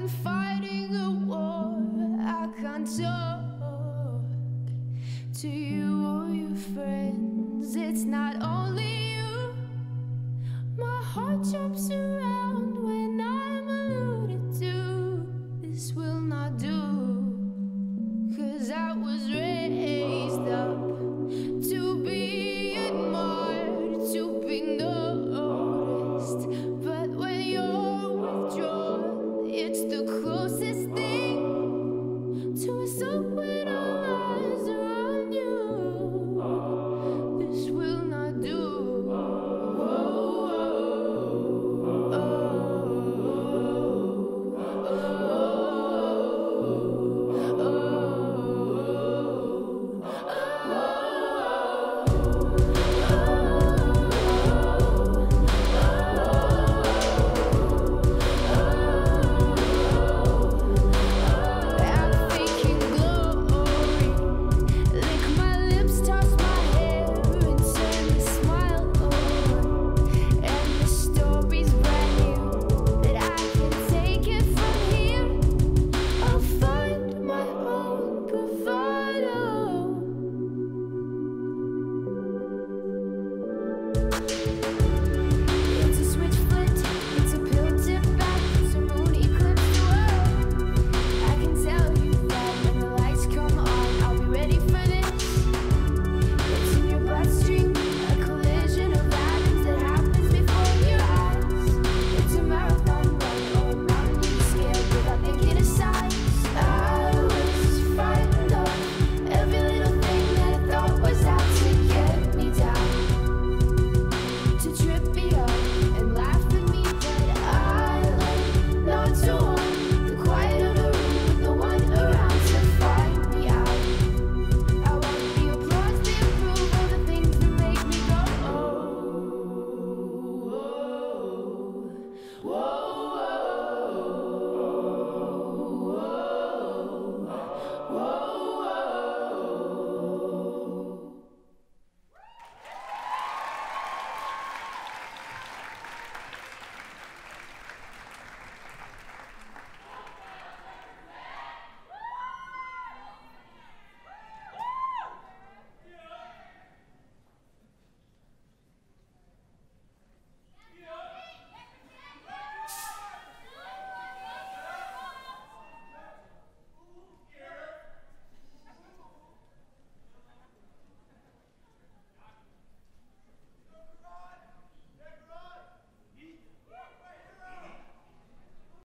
been fighting a war I can't talk to you or your friends. It's not only you, my heart jumps around.